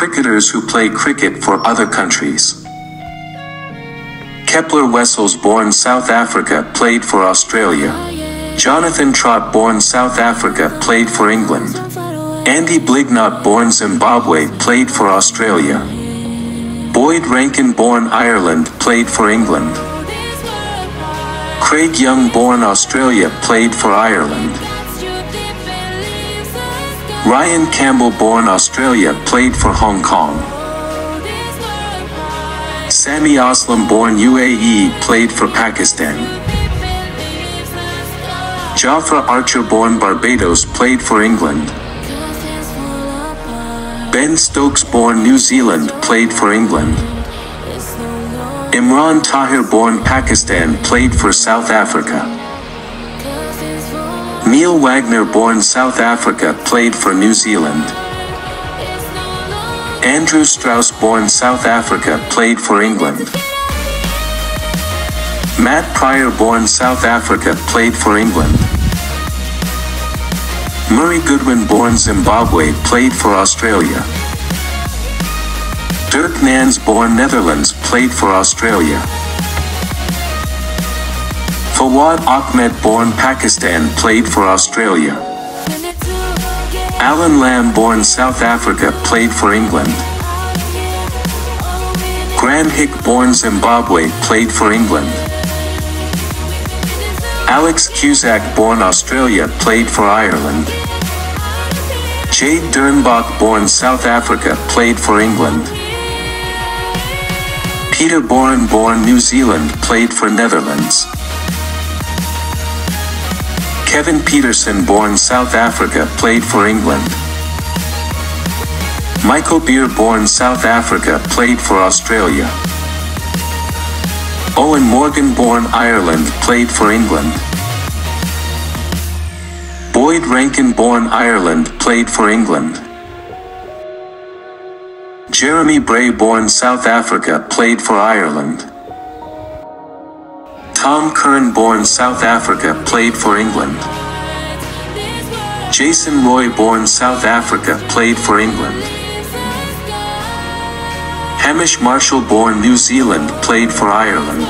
Cricketers who play cricket for other countries. Kepler Wessels born South Africa played for Australia. Jonathan Trott born South Africa played for England. Andy Blignaut born Zimbabwe played for Australia. Boyd Rankin born Ireland played for England. Craig Young born Australia played for Ireland. Ryan Campbell born Australia played for Hong Kong. Sami Aslam born UAE played for Pakistan. Jofra Archer born Barbados played for England. Ben Stokes born New Zealand played for England. Imran Tahir born Pakistan played for South Africa. Neil Wagner born South Africa played for New Zealand. Andrew Strauss born South Africa played for England. Matt Prior born South Africa played for England. Murray Goodwin born Zimbabwe played for Australia. Dirk Nannes born Netherlands played for Australia. Fawad Ahmed born Pakistan played for Australia. Alan Lamb born South Africa played for England. Graeme Hick born Zimbabwe played for England. Alex Cusack born Australia played for Ireland. Jade Dernbach born South Africa played for England. Peter Borren born New Zealand played for Netherlands. Kevin Pietersen born South Africa played for England. Michael Beer born South Africa played for Australia. Eoin Morgan born Ireland played for England. Boyd Rankin born Ireland played for England. Jeremy Bray born South Africa played for Ireland. Tom Curran born South Africa played for England. Jason Roy born South Africa played for England. Hamish Marshall born New Zealand played for Ireland.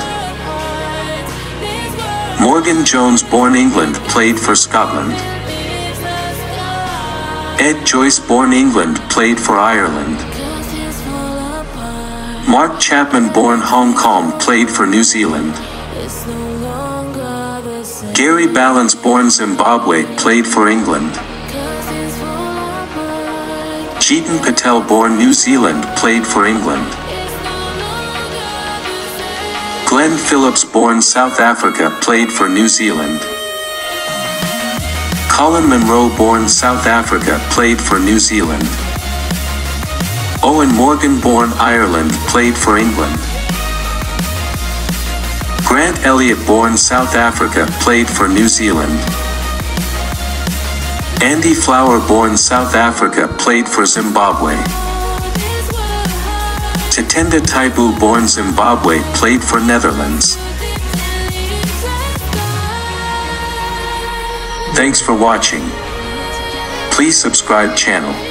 Morgan Jones born England played for Scotland. Ed Joyce born England played for Ireland. Mark Chapman born Hong Kong played for New Zealand. Gary Ballance born Zimbabwe played for England. Jeetan Patel born New Zealand played for England. Glenn Phillips born South Africa played for New Zealand. Colin Munro born South Africa played for New Zealand. Eoin Morgan born Ireland played for England. Grant Elliott born South Africa played for New Zealand. Andy Flower born South Africa played for Zimbabwe. Tatenda Taibu born Zimbabwe played for Netherlands. Thanks for watching. Please subscribe channel.